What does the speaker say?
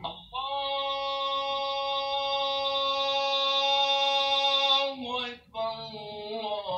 الله أكبر الله